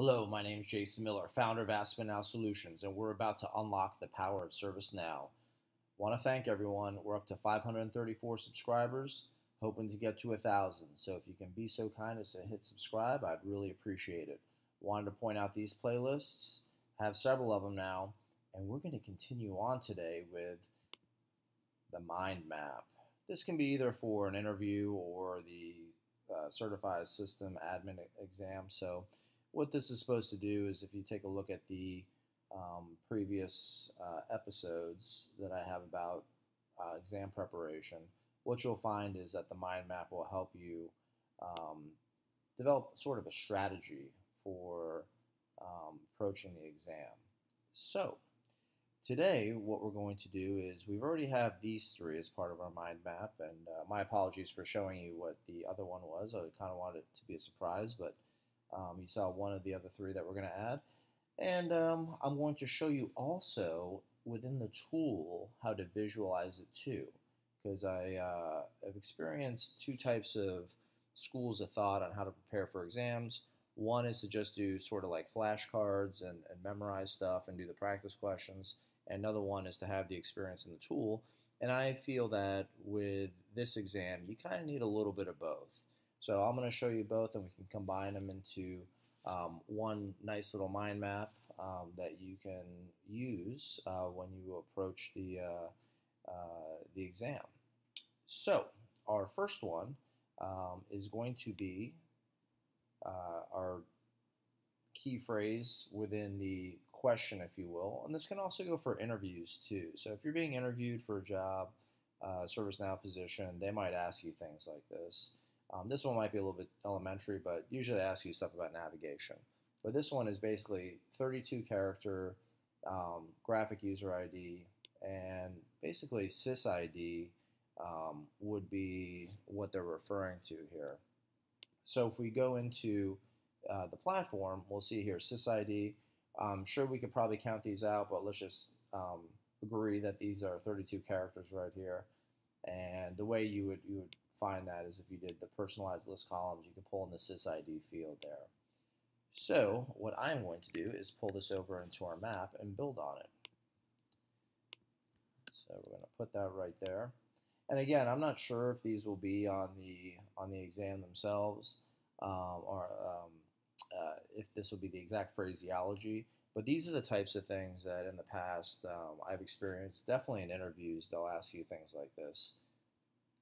Hello, my name is Jason Miller, founder of AspenNow Solutions, and we're about to unlock the power of ServiceNow. Want to thank everyone. We're up to 534 subscribers, hoping to get to a thousand. So if you can be so kind as to hit subscribe, I'd really appreciate it. Wanted to point out these playlists, have several of them now, and we're going to continue on today with the mind map. This can be either for an interview or the uh, certified system admin exam. So what this is supposed to do is if you take a look at the um, previous uh, episodes that I have about uh, exam preparation, what you'll find is that the mind map will help you um, develop sort of a strategy for um, approaching the exam. So, today what we're going to do is we've already have these three as part of our mind map, and uh, my apologies for showing you what the other one was. I kind of wanted it to be a surprise, but um, you saw one of the other three that we're going to add. And um, I'm going to show you also within the tool how to visualize it too. Because I uh, have experienced two types of schools of thought on how to prepare for exams. One is to just do sort of like flashcards and, and memorize stuff and do the practice questions. And Another one is to have the experience in the tool. And I feel that with this exam, you kind of need a little bit of both. So I'm going to show you both and we can combine them into um, one nice little mind map um, that you can use uh, when you approach the, uh, uh, the exam. So our first one um, is going to be uh, our key phrase within the question, if you will. And this can also go for interviews too. So if you're being interviewed for a job, uh, ServiceNow position, they might ask you things like this. Um, this one might be a little bit elementary, but usually I ask you stuff about navigation. But this one is basically 32 character um, graphic user ID, and basically sysid um, would be what they're referring to here. So if we go into uh, the platform, we'll see here sysid. I'm sure we could probably count these out, but let's just um, agree that these are 32 characters right here. And the way you would you would find that is if you did the personalized list columns, you can pull in the sysid field there. So what I'm going to do is pull this over into our map and build on it. So we're going to put that right there. And again, I'm not sure if these will be on the on the exam themselves um, or um, uh, if this will be the exact phraseology. But these are the types of things that in the past um, I've experienced. Definitely in interviews, they'll ask you things like this.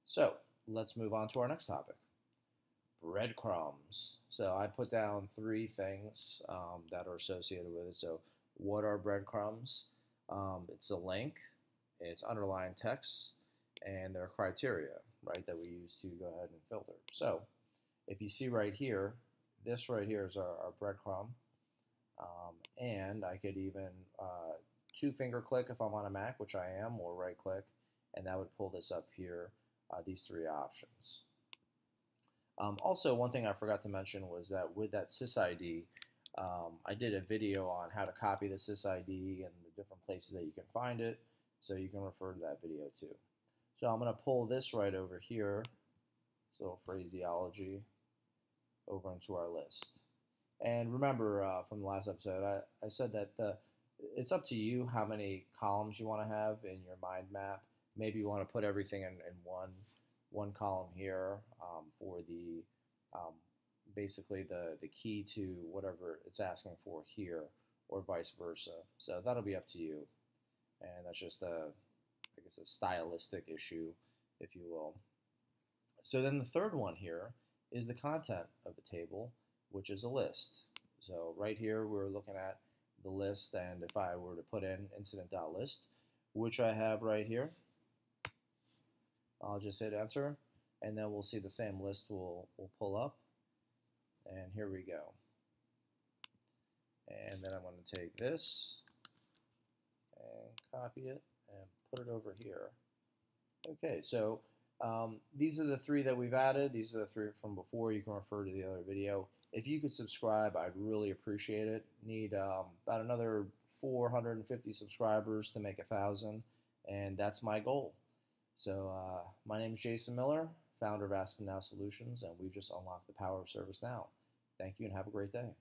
So let's move on to our next topic breadcrumbs. So I put down three things um, that are associated with it. So, what are breadcrumbs? Um, it's a link, it's underlying text, and there are criteria, right, that we use to go ahead and filter. So, if you see right here, this right here is our, our breadcrumb. Um, and I could even uh, two finger click if I'm on a Mac, which I am, or right click, and that would pull this up here uh, these three options. Um, also, one thing I forgot to mention was that with that sysid, um, I did a video on how to copy the sysid and the different places that you can find it, so you can refer to that video too. So I'm going to pull this right over here, this little phraseology, over into our list. And remember uh, from the last episode, I, I said that the, it's up to you how many columns you want to have in your mind map maybe you want to put everything in, in one one column here um, for the um, basically the the key to whatever it's asking for here or vice versa. So that'll be up to you, and that's just a I guess a stylistic issue, if you will. So then the third one here is the content of the table, which is a list. So right here we're looking at the list, and if I were to put in incident.list, which I have right here, I'll just hit enter and then we'll see the same list will will pull up. And here we go. And then I'm going to take this and copy it and put it over here. Okay so um, these are the three that we've added. These are the three from before. You can refer to the other video. If you could subscribe I'd really appreciate it. Need um, about another 450 subscribers to make a thousand and that's my goal so uh, my name is Jason Miller, founder of Aspen Now Solutions, and we've just unlocked the power of ServiceNow. Thank you and have a great day.